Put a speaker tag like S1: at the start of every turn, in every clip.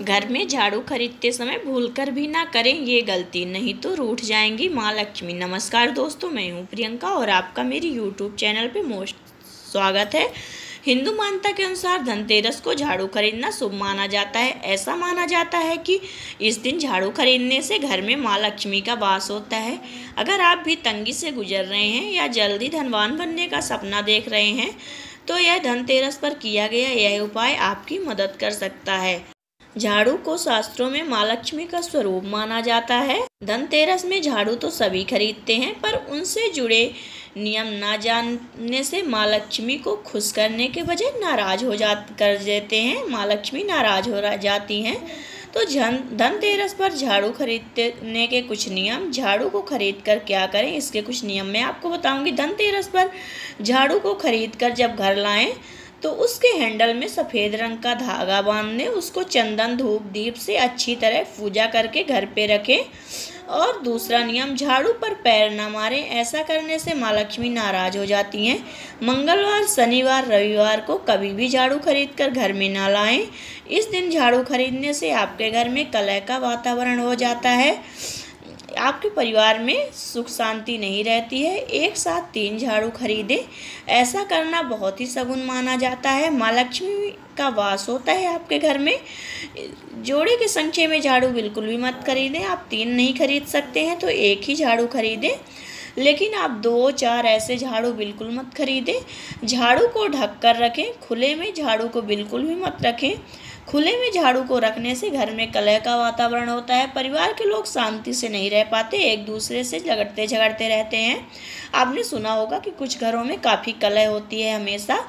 S1: घर में झाड़ू खरीदते समय भूलकर भी ना करें ये गलती, नहीं तो रूठ जाएँगी माँ लक्ष्मी नमस्कार दोस्तों, मैं हूँ प्रियंका और आपका मेरी यूट्यूब चैनल पे मोस्ट स्वागत है। हिंदू मान्यता के अनुसार धनतेरस को झाड़ू खरीदना शुभ माना जाता है। ऐसा माना जाता है कि इस दिन झाड़ू खरीदने से घर में माँ लक्ष्मी का वास होता है। अगर आप भी तंगी से गुजर रहे हैं या जल्दी धनवान बनने का सपना देख रहे हैं तो यह धनतेरस पर किया गया यह उपाय आपकी मदद कर सकता है। झाड़ू को शास्त्रों में माँ लक्ष्मी का स्वरूप माना जाता है। धनतेरस में झाड़ू तो सभी खरीदते हैं, पर उनसे जुड़े नियम ना जानने से माँ लक्ष्मी को खुश करने के बजाय नाराज़ हो जा, कर देते हैं। माँ लक्ष्मी नाराज़ हो जाती हैं। तो धन धनतेरस पर झाड़ू खरीदने के कुछ नियम, झाड़ू को खरीद कर क्या करें? इसके कुछ नियम मैं आपको बताऊँगी। धनतेरस पर झाड़ू को खरीद कर जब घर लाएँ तो उसके हैंडल में सफ़ेद रंग का धागा बाँध उसको चंदन धूप दीप से अच्छी तरह पूजा करके घर पे रखें और दूसरा नियम, झाड़ू पर पैर न मारें। ऐसा करने से माँ लक्ष्मी नाराज़ हो जाती हैं। मंगलवार, शनिवार, रविवार को कभी भी झाड़ू खरीद कर घर में ना लाएँ। इस दिन झाड़ू खरीदने से आपके घर में कलह का वातावरण हो जाता है। आपके परिवार में सुख शांति नहीं रहती है, एक साथ तीन झाड़ू खरीदे, ऐसा करना बहुत ही सगुन माना जाता है। माँ लक्ष्मी का वास होता है आपके घर में। जोड़े के संख्या में झाड़ू बिल्कुल भी मत खरीदें, आप तीन नहीं खरीद सकते हैं तो एक ही झाड़ू खरीदें। लेकिन आप दो चार ऐसे झाड़ू बिल्कुल मत खरीदें। झाड़ू को ढक कर रखें, खुले में झाड़ू को बिल्कुल भी मत रखें। खुले में झाड़ू को रखने से घर में कलह का वातावरण होता है, परिवार के लोग शांति से नहीं रह पाते, एक दूसरे से झगड़ते झगड़ते रहते हैं। आपने सुना होगा कि कुछ घरों में काफ़ी कलह होती है हमेशा।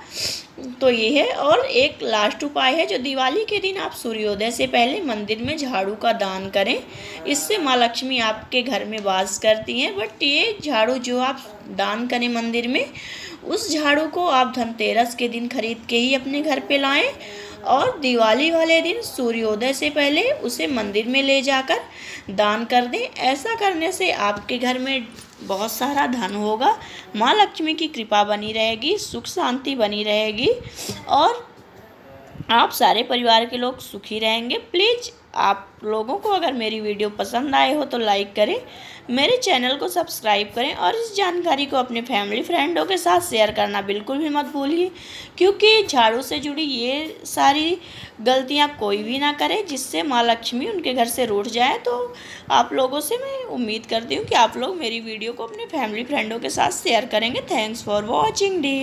S1: तो ये है, और एक लास्ट उपाय है जो दिवाली के दिन आप सूर्योदय से पहले मंदिर में झाड़ू का दान करें। इससे माँ लक्ष्मी आपके घर में वास करती हैं बट ये झाड़ू जो आप दान करें मंदिर में, उस झाड़ू को आप धनतेरस के दिन खरीद के ही अपने घर पे लाएँ, और दिवाली वाले दिन सूर्योदय से पहले उसे मंदिर में ले जाकर दान कर दें। ऐसा करने से आपके घर में बहुत सारा धन होगा। माँ लक्ष्मी की कृपा बनी रहेगी, सुख शांति बनी रहेगी और आप सारे परिवार के लोग सुखी रहेंगे। प्लीज़ आप लोगों को अगर मेरी वीडियो पसंद आए हो तो लाइक करें, मेरे चैनल को सब्सक्राइब करें और इस जानकारी को अपने फैमिली फ्रेंडों के साथ शेयर करना बिल्कुल भी मत भूलिए, क्योंकि झाड़ू से जुड़ी ये सारी गलतियाँ कोई भी ना करे, जिससे माँ लक्ष्मी उनके घर से रूठ जाए तो आप लोगों से मैं उम्मीद करती हूँ कि आप लोग मेरी वीडियो को अपने फैमिली फ्रेंडों के साथ शेयर करेंगे। Thanks for watching D